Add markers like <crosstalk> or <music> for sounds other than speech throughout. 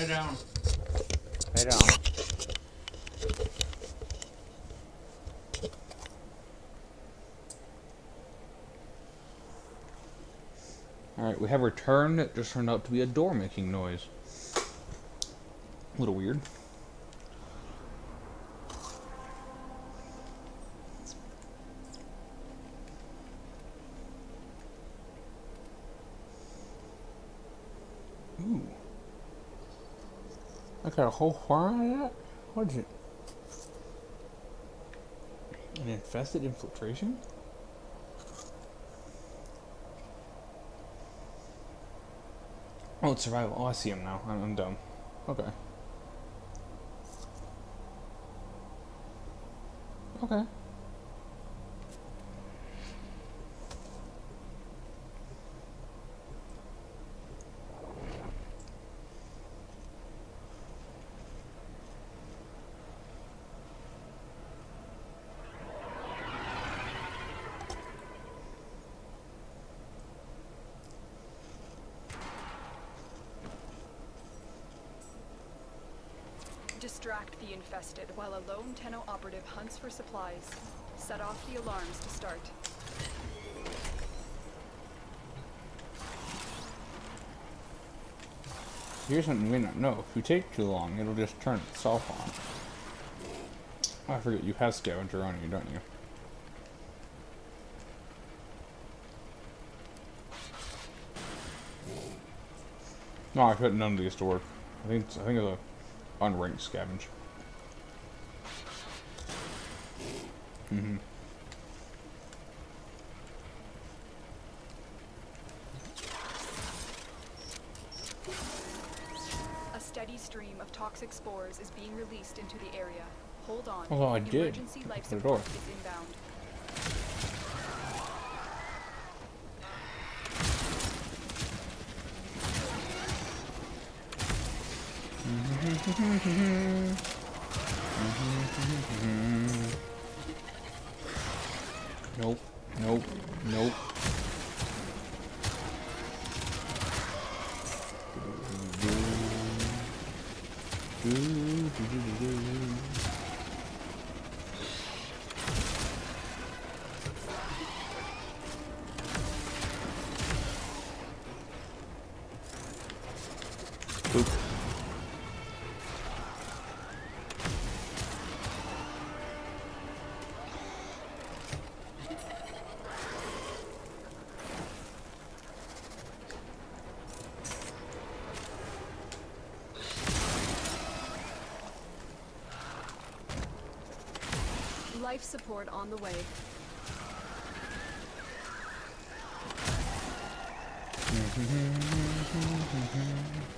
Lay down. Lay down. Alright, we have returned. It just turned out to be a door making noise. A little weird. I got a whole farm of that? What is it? An infested infiltration? Oh, it's survival. Oh, I see him now. I'm, I'm dumb. Okay. Okay. Infested while a lone Tenno operative hunts for supplies. Set off the alarms to start. Here's something may not know. If you take too long, it'll just turn itself on. Oh, I forget, you have scavenger on you, don't you? No, I put none of these to work. I think I think it's a unranked scavenge. Mm-hmm. A steady stream of toxic spores is being released into the area. Hold on. Oh, I did. Emergency life the support door. is inbound. Mm-hmm. <laughs> Mm-hmm. Mm-hmm. Nope. Nope. Nope. Life support on the way.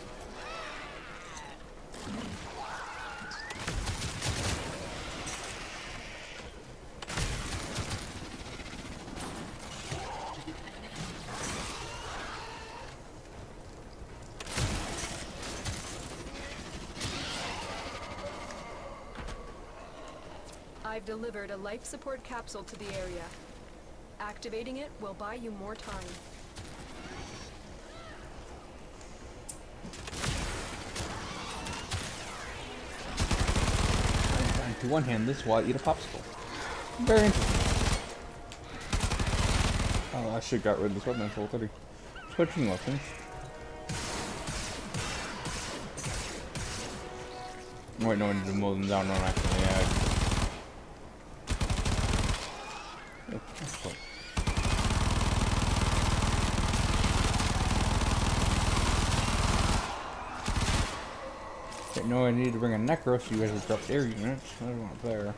<laughs> I've delivered a life support capsule to the area. Activating it will buy you more time. To one hand this while I eat a popsicle. Very interesting. Oh, I should got rid of this weapon at 30. Switching weapons. Wait, no, I need to mow them down, no, actually, yeah. No, I need to bring a necro so you guys will drop air units. I don't want there.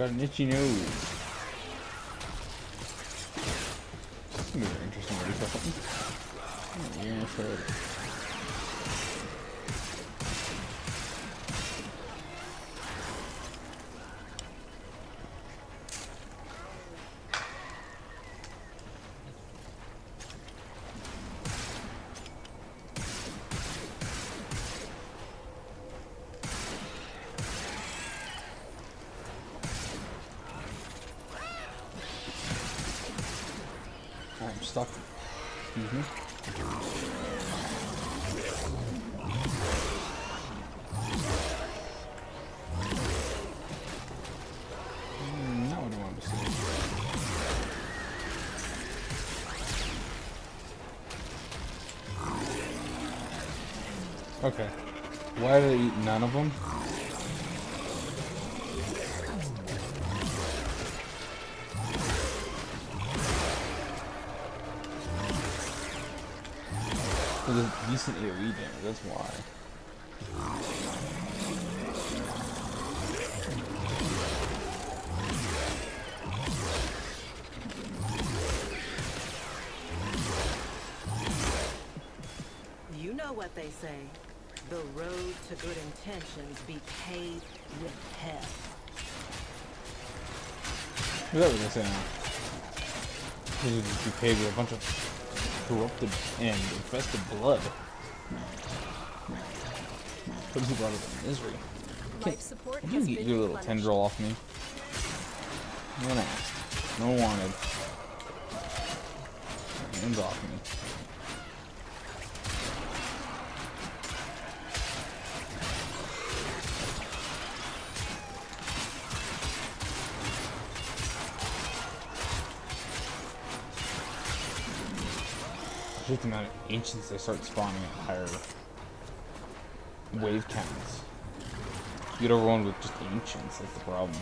Got an itchy nose. This is interesting to research something. Oh, yeah, sure. Okay. Why did I eat none of them? For the decent AoE damage, that's why. You know what they say. The road to good intentions be paved with hell. What was I saying? This would just be paved with a bunch of corrupted and infested blood. Putting people out of their misery. Life support Can you get your little replenished. tendril off me? No one asked. No one wanted. Hands off me. Hate the amount of ancients they start spawning at higher wave counts. You get overwhelmed with just ancients, that's the problem.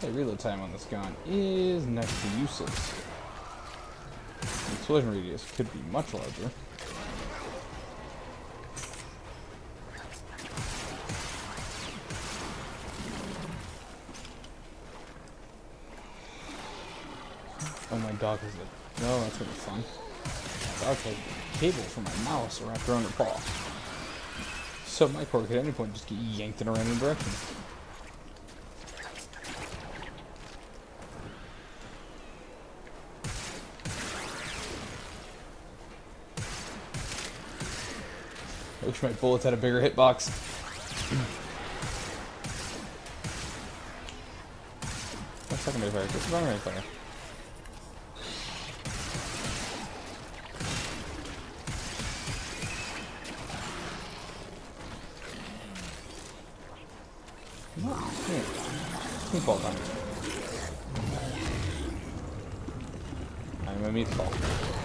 The reload time on this gun is next to useless. The explosion radius could be much larger. Dog has a. No, that's gonna be fun. Dog has a cable for my mouse wrapped around her paw. So my could at any point just get yanked in a random direction. I wish my bullets had a bigger hitbox. <clears throat> Secondary fire? What's primary fire? Here. Meatball time. I'm a meatball.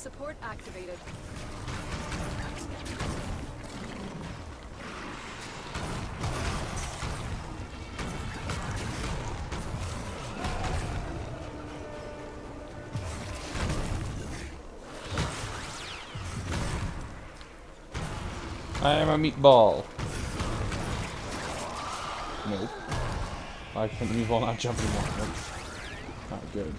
Support activated. I am a meatball. Nope. Why can the meatball not jump anymore? That's not good.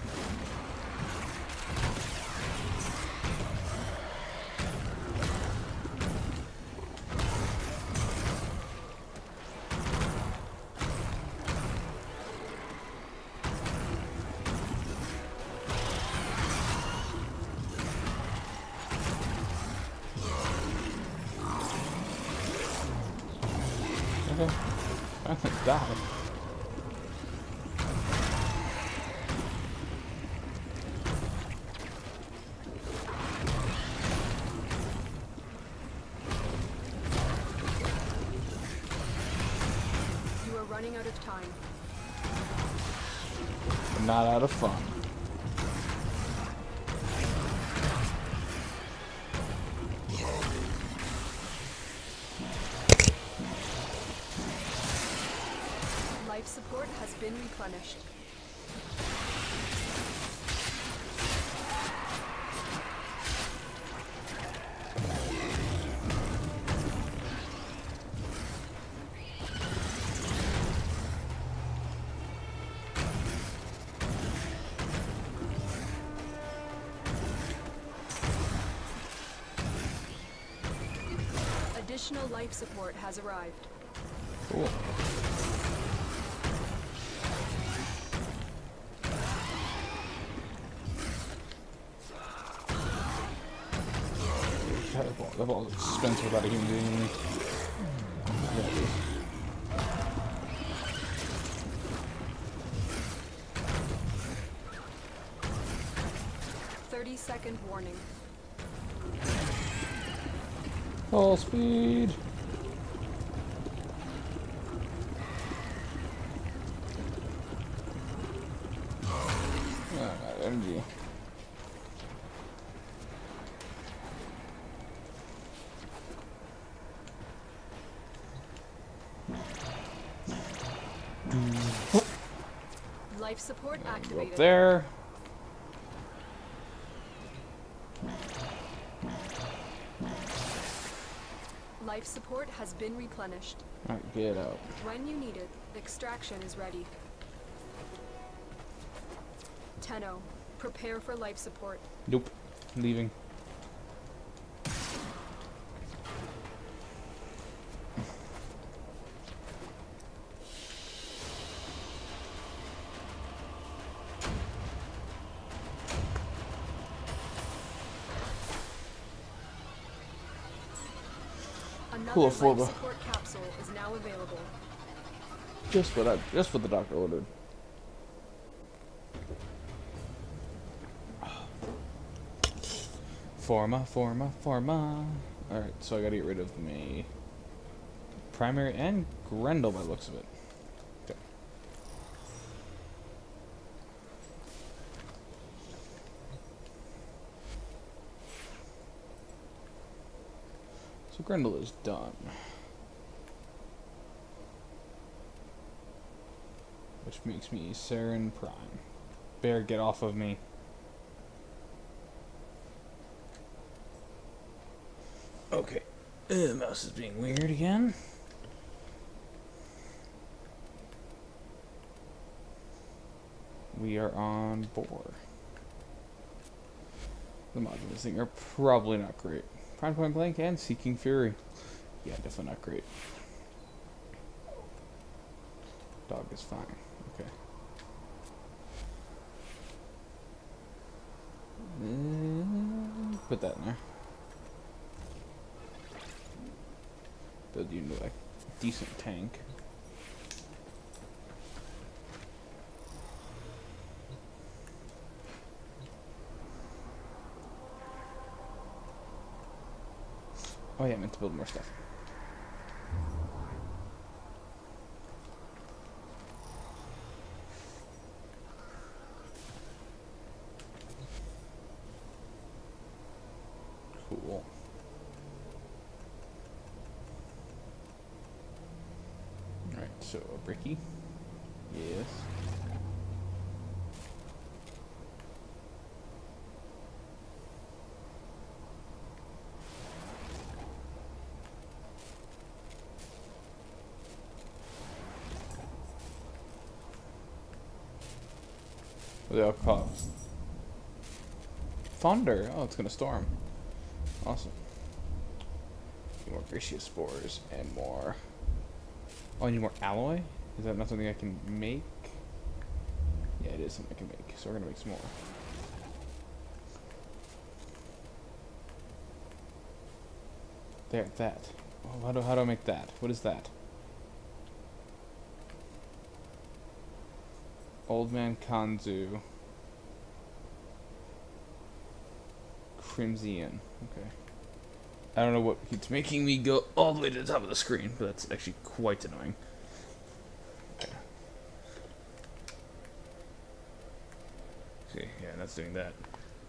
Not out of fun. Life support has been replenished. Additional life support has arrived. Cool. God, that ball, that ball is expensive without a human being in it. Yeah, it is. Thirty second warning. Full speed. Alright, MG. Life support activated. up there. Life support has been replenished. Alright, get out. When you need it, extraction is ready. Tenno, prepare for life support. Nope. Leaving. Another Cool, life Forma. support capsule is now available. Just what I just what the doctor ordered. Forma, forma, forma. Alright, so I gotta get rid of me. Primary and Grendel by the looks of it. Grendel is done. Which makes me Saryn Prime. Bear, get off of me. Okay. Uh, mouse is being weird again. We are on board. The this thing are probably not great. Prime Point Blank and Seeking Fury. Yeah, definitely not great. Dog is fine. Okay. Put that in there. Build you into a decent tank. Oh yeah, I meant to build more stuff. Cool. Alright, so a bricky. Yes. All call? Thunder. Oh, it's gonna storm. Awesome. More Gracious spores and more. Oh, I need more alloy? Is that not something I can make? Yeah, it is something I can make. So we're gonna make some more. There, that. Oh, how do how do I make that? What is that? Old Man Kanzu. Crimson. Okay. I don't know what keeps making me go all the way to the top of the screen, but that's actually quite annoying. Okay. See, yeah, that's doing that.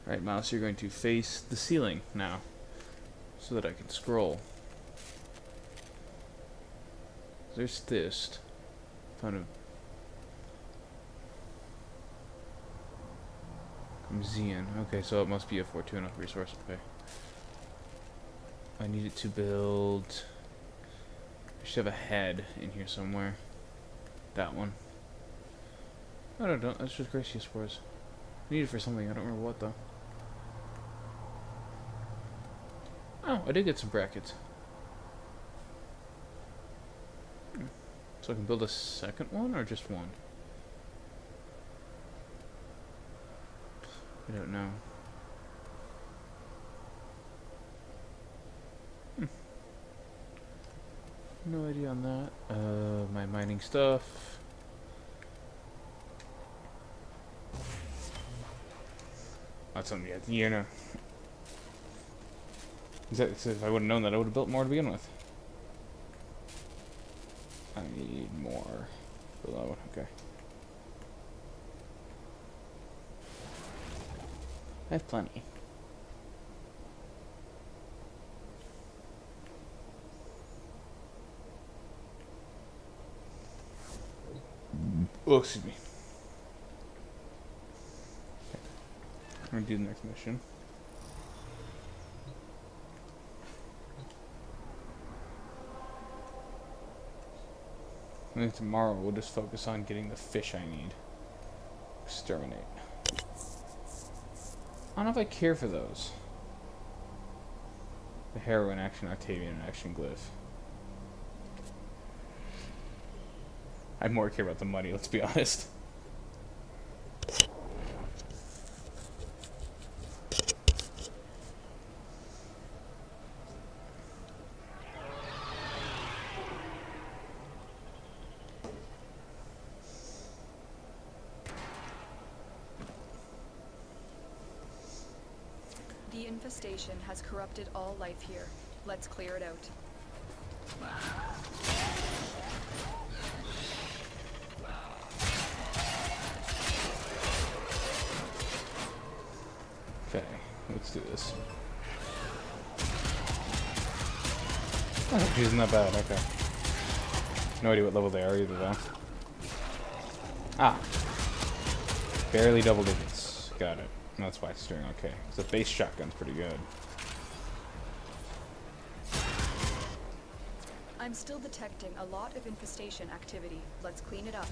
Alright, mouse, you're going to face the ceiling now, so that I can scroll. There's this. Found a Zian. Okay, so it must be a 4-2 resource. Okay. I need it to build... I should have a head in here somewhere. That one. I don't know. That's just Gracia Spores. I need it for something. I don't remember what, though. Oh, I did get some brackets. Hmm. So I can build a second one, or just one? I don't know. Hmm. No idea on that. Uh, my mining stuff. That's something yet. You know. So if I would have known that, I would have built more to begin with. I need more below. Okay. I have plenty. Oh, excuse me. I'm gonna do the next mission. Think tomorrow we'll just focus on getting the fish I need. Exterminate. I don't know if I care for those. The heroin action Octavian action glyph. I more care about the money, let's be <laughs> honest. The infestation has corrupted all life here. Let's clear it out. Okay, let's do this. Oh, she's not bad, okay. No idea what level they are either, though. Ah. Barely double digits. Got it. That's why it's doing okay. The base shotgun's pretty good. I'm still detecting a lot of infestation activity. Let's clean it up.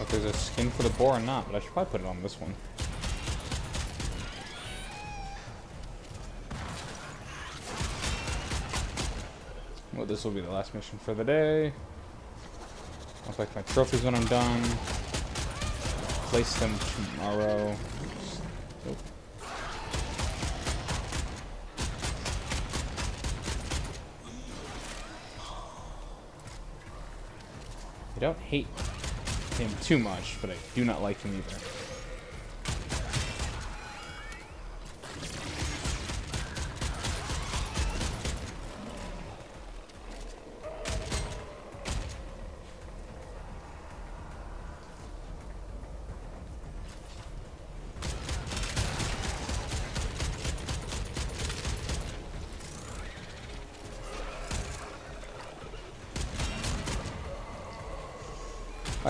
If there's a skin for the boar or not, but I should probably put it on this one. Well, this will be the last mission for the day. I'll collect my trophies when I'm done. Place them tomorrow. I don't hate him too much, but I do not like him either.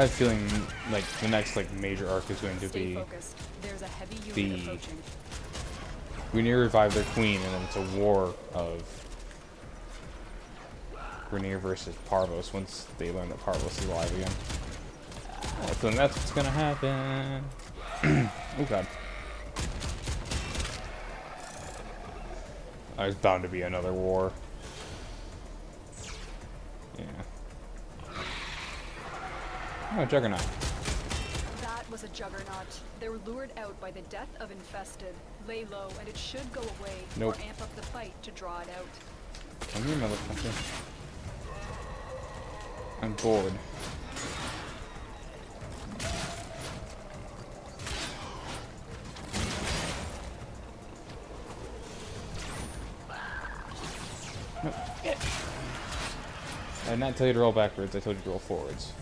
I have a feeling like the next like major arc is going to be focused. There's a heavy unit the- need revive their queen, and then it's a war of Rainier versus Parvos once they learn that Parvos is alive again. I that's what's gonna happen. <clears throat> oh god. There's bound to be another war. Yeah. Oh, Juggernaut. That was a juggernaut. They were lured out by the death of infested. Lay low, and it should go away, Nope. or amp up the fight to draw it out. Come here, motherfucker. I'm bored. I did not tell you to roll backwards, I told you to roll forwards.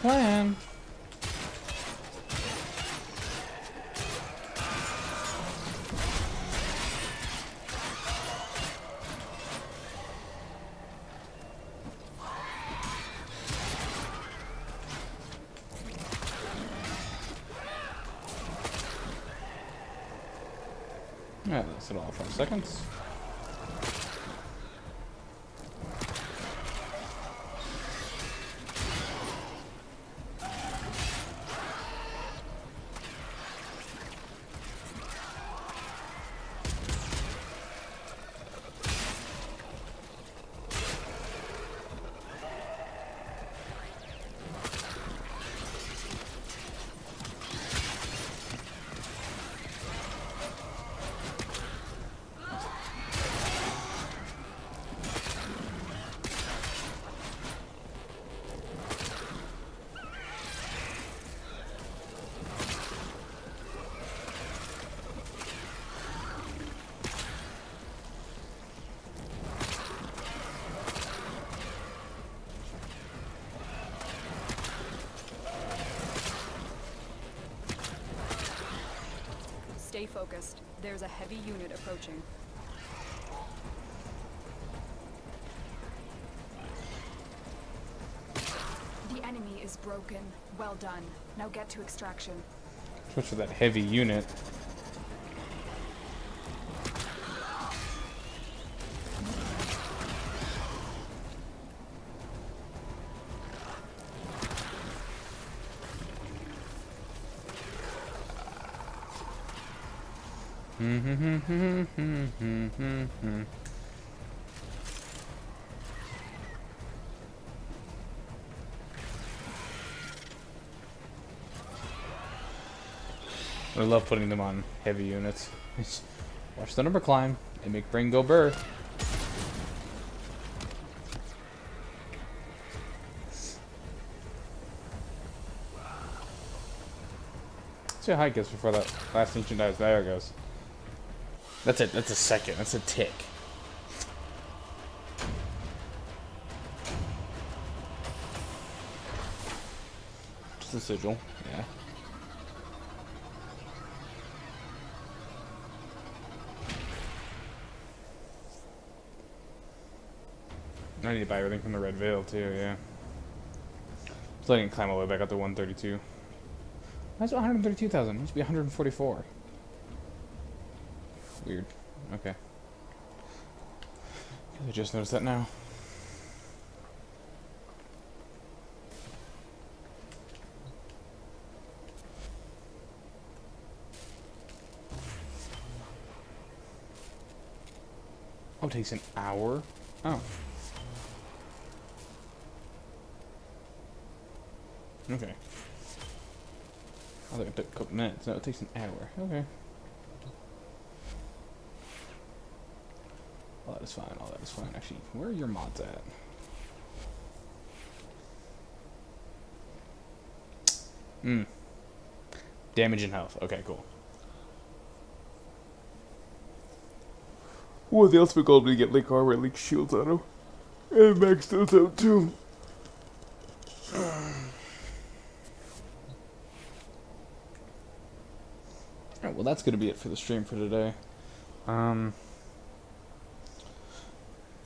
Plan. Alright, that's it all five seconds. Focused. There's a heavy unit approaching. The enemy is broken. Well done. Now get to extraction. Switch for that heavy unit. I love putting them on heavy units. Watch the number climb and make brain go burr. See how high it gets before that last ancient dies. There it goes. That's it. That's a second. That's a tick. Just a sigil. Yeah. I need to buy everything from the Red Veil too, yeah. So I can climb all the way back up to 132. Why is it 132,000? It to be 144. Weird. Okay. I just noticed that now. Oh, it takes an hour? Oh. Okay. I thought it took a couple minutes. No, it takes an hour. Okay. All that is fine. All that is fine. Actually, where are your mods at? Hmm. Damage and health. Okay, cool. Well, the ultimate goal would be to get Link armor and Link shields on him. And max those out too. Alright, well that's gonna be it for the stream for today. Um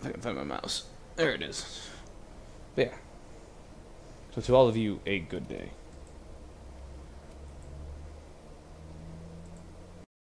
I can find my mouse. There it is. But yeah. So to all of you, a good day.